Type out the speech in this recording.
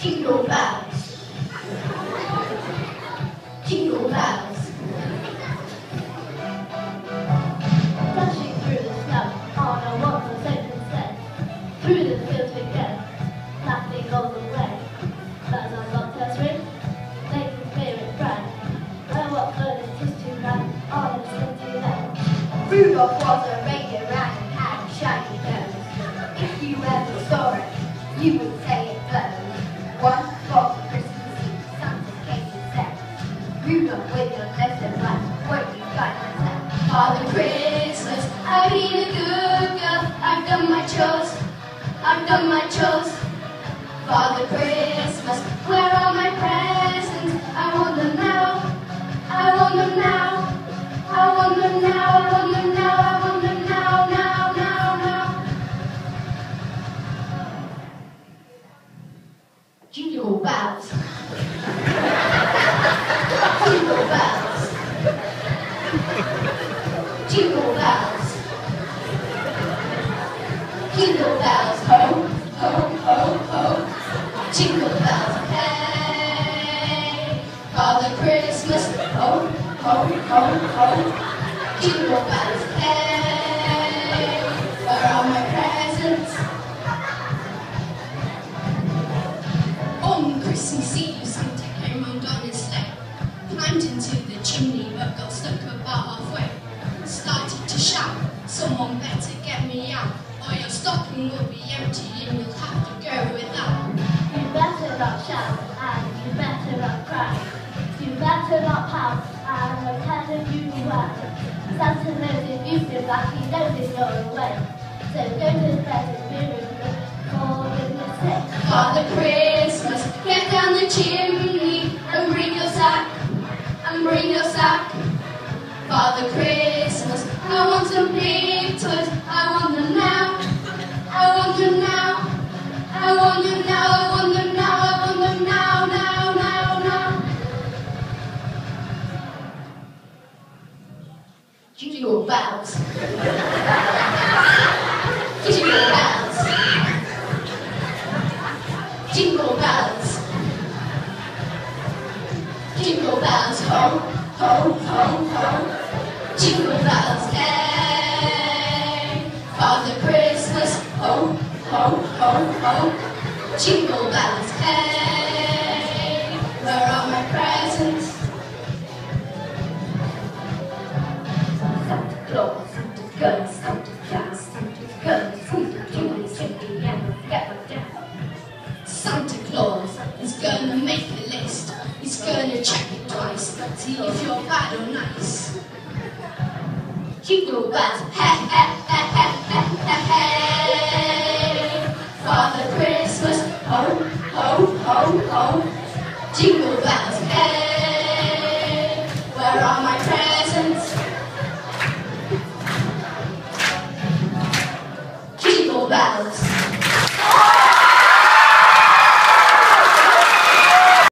Jingle bells. Jingle bells. Dashing through the snow on a one-horse open sleigh. Through the fields we go, laughing all the way. Bells on bobtails ring, the spirit bright. Oh, what fun it is to ride on a sleigh today. Rudolph was a reindeer and had shiny nose. If you ever saw it, you would Rudolph with your nose so bright, what you got yourself? Father Christmas, I've been a good girl. I've done my chores. I've done my chores. Father Christmas, ho, ho, ho, ho. Jingle bells, hey, where are my presents? On Christmas Eve, Santa came on his sleigh, climbed into the chimney but got stuck about halfway. Started to shout, someone better get me out, or your stocking will be empty and you'll have to go without. You better not shout knows if you feel like he knows if you're away. So go to the present room for goodness sake. Father Christmas, get down the chimney and bring your sack, and bring your sack. Father Christmas, jingle bells. Jingle bells. Jingle bells. Jingle bells, ho, ho, ho, ho. Jingle bells, Hey, Father Christmas, ho, ho, ho, ho. Jingle bells, hey, where are my presents? Gonna check it twice, see if you're bad or nice. Jingle bells, Hey, hey, hey, hey, hey, hey, hey. Father Christmas, ho, ho, ho, ho. Jingle bells, hey, where are my presents?